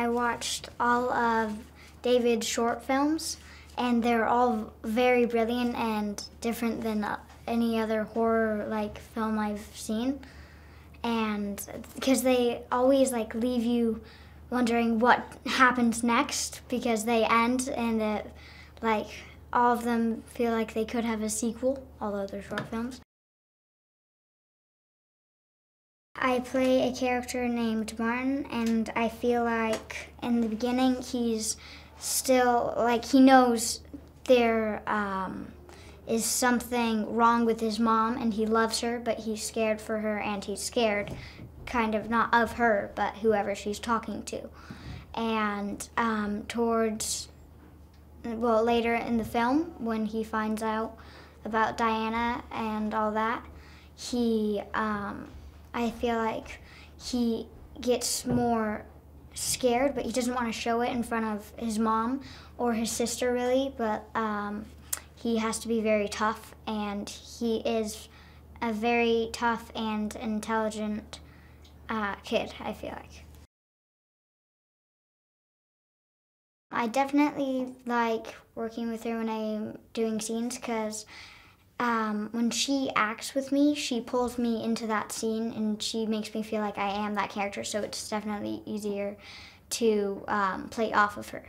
I watched all of David's short films, and they're all very brilliant and different than any other horror like film I've seen. And because they always like leave you wondering what happens next because they end and it, like all of them feel like they could have a sequel, although they're short films. I play a character named Martin, and I feel like in the beginning he's still like he knows there um, is something wrong with his mom, and he loves her, but he's scared for her, and he's scared kind of not of her, but whoever she's talking to. And um, towards well later in the film when he finds out about Diana and all that, he um, I feel like he gets more scared, but he doesn't want to show it in front of his mom or his sister, really. But um, he has to be very tough, and he is a very tough and intelligent uh, kid, I feel like. I definitely like working with her when I'm doing scenes because um, when she acts with me, she pulls me into that scene and she makes me feel like I am that character, so it's definitely easier to um, play off of her.